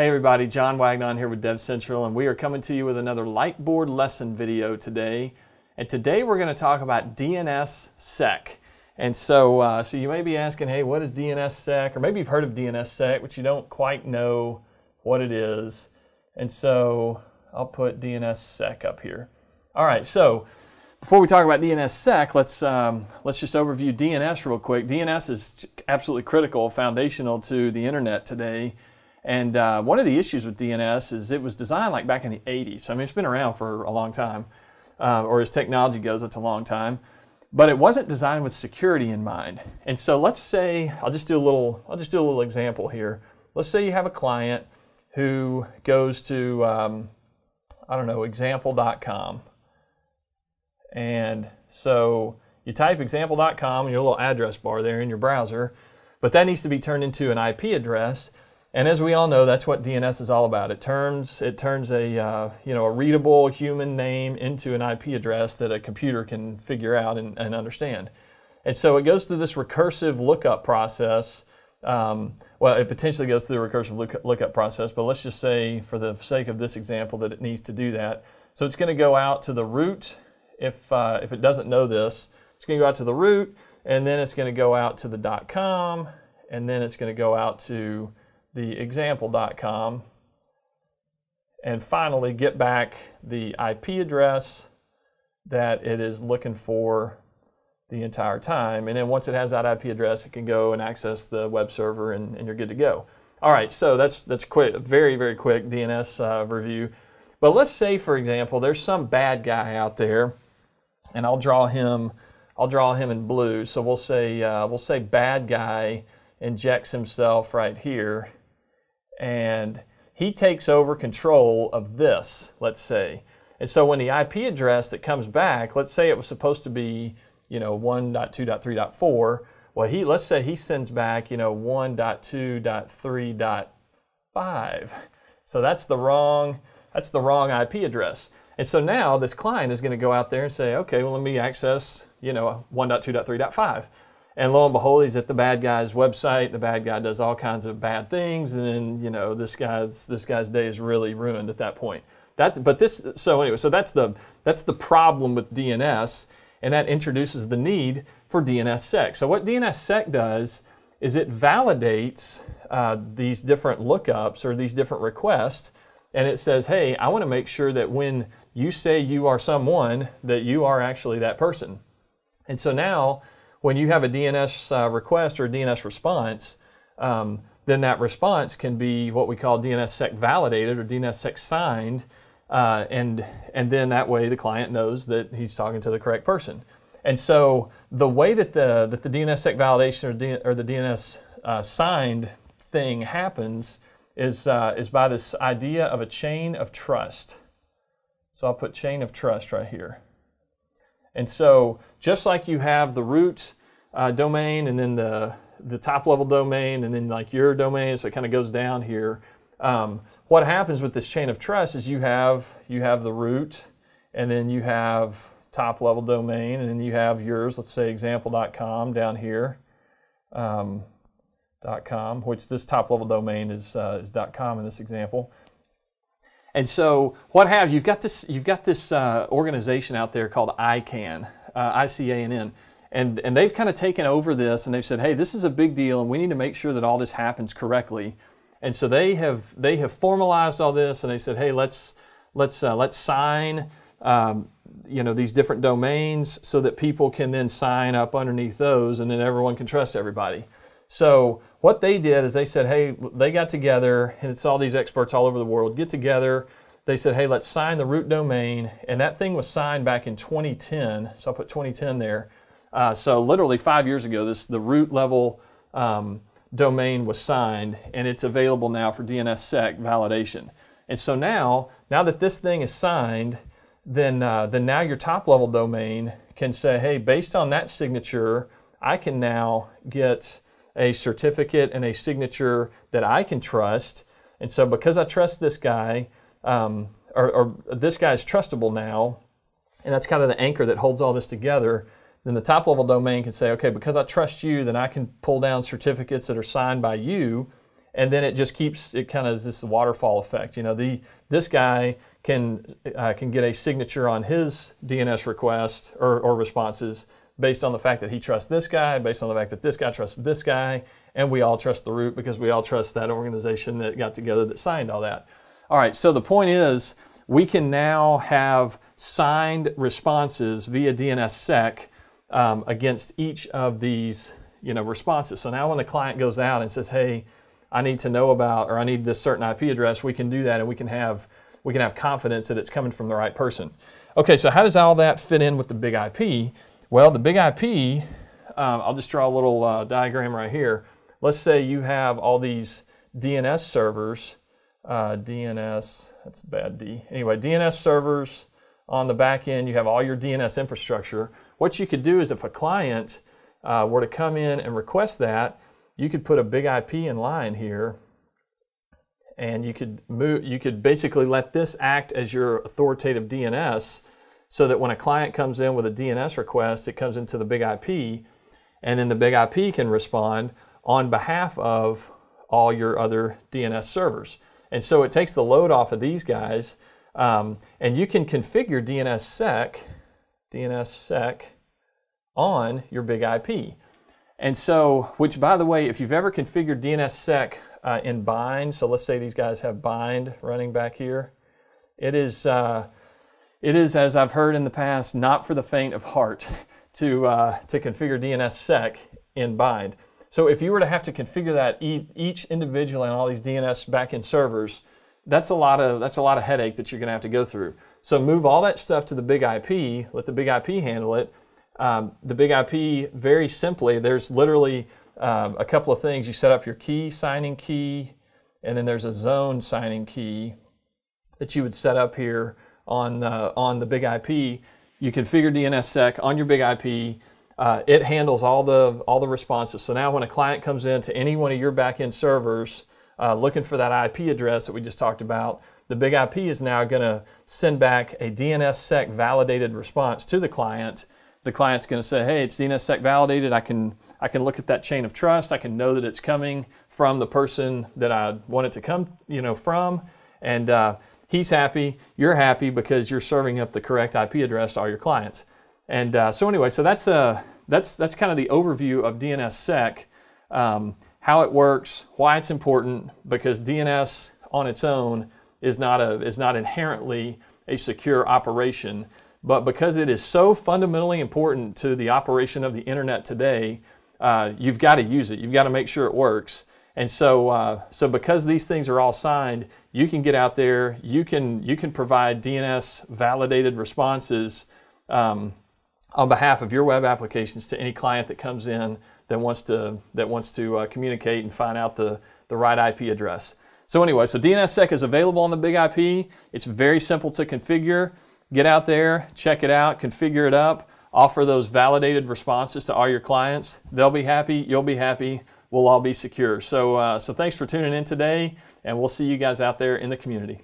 Hey everybody, John Wagnon here with Dev Central, and we are coming to you with another Lightboard lesson video today. And today we're going to talk about DNSSEC. And so, uh, so you may be asking, hey, what is DNSSEC? Or maybe you've heard of DNSSEC, but you don't quite know what it is. And so I'll put DNSSEC up here. All right, so before we talk about DNSSEC, let's, um, let's just overview DNS real quick. DNS is absolutely critical, foundational to the internet today. And uh, one of the issues with DNS is it was designed like back in the 80s. I mean, it's been around for a long time, uh, or as technology goes, it's a long time. But it wasn't designed with security in mind. And so let's say I'll just do a little I'll just do a little example here. Let's say you have a client who goes to um, I don't know example.com, and so you type example.com in your little address bar there in your browser, but that needs to be turned into an IP address. And as we all know, that's what DNS is all about. It turns it turns a uh, you know a readable human name into an IP address that a computer can figure out and, and understand. And so it goes through this recursive lookup process. Um, well, it potentially goes through the recursive look, lookup process, but let's just say, for the sake of this example, that it needs to do that. So it's going to go out to the root. If uh, if it doesn't know this, it's going to go out to the root, and then it's going to go out to the .com, and then it's going to go out to the example.com, and finally get back the IP address that it is looking for the entire time. And then once it has that IP address, it can go and access the web server and, and you're good to go. All right, so that's that's quick, very, very quick DNS uh, review. But let's say, for example, there's some bad guy out there, and I'll draw him. I'll draw him in blue. So we'll say uh, we'll say bad guy injects himself right here and he takes over control of this, let's say. And so when the IP address that comes back, let's say it was supposed to be, you know, 1.2.3.4, well, he let's say he sends back, you know, 1.2.3.5. So that's the wrong that's the wrong IP address. And so now this client is going to go out there and say, okay, well, let me access, you know, 1.2.3.5. And lo and behold, he's at the bad guy's website. The bad guy does all kinds of bad things, and then you know this guy's this guy's day is really ruined at that point. That's but this so anyway, so that's the that's the problem with DNS, and that introduces the need for DNSSEC. So what DNSSEC does is it validates uh, these different lookups or these different requests, and it says, hey, I want to make sure that when you say you are someone, that you are actually that person. And so now when you have a DNS uh, request or a DNS response, um, then that response can be what we call DNSSEC validated or DNSSEC signed, uh, and and then that way the client knows that he's talking to the correct person. And so the way that the that the DNSSEC validation or, D, or the DNS uh, signed thing happens is uh, is by this idea of a chain of trust. So I'll put chain of trust right here. And so just like you have the root uh, domain and then the, the top level domain and then like your domain, so it kind of goes down here. Um, what happens with this chain of trust is you have, you have the root and then you have top level domain and then you have yours, let's say example.com down here. Um, .com, which this top level domain is, uh, is .com in this example. And so what have you've got this you've got this uh, organization out there called ICANN, uh, ICANN, and and they've kind of taken over this and they've said, hey, this is a big deal, and we need to make sure that all this happens correctly. And so they have they have formalized all this, and they said, hey, let's let's uh, let's sign. Um, you know these different domains so that people can then sign up underneath those and then everyone can trust everybody so what they did is they said, hey, they got together, and it's all these experts all over the world get together. They said, hey, let's sign the root domain, and that thing was signed back in 2010. So I'll put 2010 there. Uh, so literally five years ago, this the root level um, domain was signed, and it's available now for DNSSEC validation. And so now, now that this thing is signed, then uh, then now your top level domain can say, hey, based on that signature, I can now get a certificate and a signature that I can trust. And so, because I trust this guy, um, or, or this guy is trustable now, and that's kind of the anchor that holds all this together, then the top level domain can say, okay, because I trust you, then I can pull down certificates that are signed by you, and then it just keeps it kind of this waterfall effect. You know, the this guy can uh, can get a signature on his DNS request or, or responses based on the fact that he trusts this guy, based on the fact that this guy trusts this guy, and we all trust the root because we all trust that organization that got together that signed all that. All right, so the point is we can now have signed responses via DNSSEC um, against each of these you know, responses. So now when the client goes out and says, hey, I need to know about or I need this certain IP address, we can do that and we can have we can have confidence that it's coming from the right person. Okay, so how does all that fit in with the big IP? Well, the big IP, um, I'll just draw a little uh, diagram right here. Let's say you have all these DNS servers, uh, DNS, that's a bad D. Anyway, DNS servers on the back end, you have all your DNS infrastructure. What you could do is if a client uh, were to come in and request that, you could put a big IP in line here and you could move you could basically let this act as your authoritative DNS so that when a client comes in with a DNS request it comes into the big IP and then the big IP can respond on behalf of all your other DNS servers and so it takes the load off of these guys um, and you can configure DNSSEC DNSSEC on your big IP and so which by the way if you've ever configured DNSSEC uh, in bind. So let's say these guys have bind running back here. It is, uh, it is, as I've heard in the past, not for the faint of heart to, uh, to configure DNSSEC in bind. So if you were to have to configure that each individually on all these DNS backend servers, that's a lot of that's a lot of headache that you're going to have to go through. So move all that stuff to the big IP. Let the big IP handle it. Um, the big IP very simply. There's literally um, a couple of things. You set up your key signing key, and then there's a zone signing key that you would set up here on, uh, on the big IP. You configure DNSSEC on your big IP. Uh, it handles all the, all the responses. So now when a client comes in to any one of your backend servers uh, looking for that IP address that we just talked about, the big IP is now going to send back a DNSSEC validated response to the client the client's going to say, hey, it's DNSSEC validated. I can, I can look at that chain of trust. I can know that it's coming from the person that I want it to come you know, from. And uh, he's happy, you're happy because you're serving up the correct IP address to all your clients. And uh, so anyway, so that's, uh, that's, that's kind of the overview of DNSSEC, um, how it works, why it's important, because DNS on its own is not, a, is not inherently a secure operation. But because it is so fundamentally important to the operation of the internet today, uh, you've got to use it. You've got to make sure it works. And so, uh, so because these things are all signed, you can get out there. You can you can provide DNS validated responses um, on behalf of your web applications to any client that comes in that wants to that wants to uh, communicate and find out the the right IP address. So anyway, so DNSSEC is available on the Big IP. It's very simple to configure. Get out there, check it out, configure it up, offer those validated responses to all your clients. They'll be happy, you'll be happy, we'll all be secure. So, uh, so thanks for tuning in today, and we'll see you guys out there in the community.